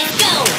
Let's go!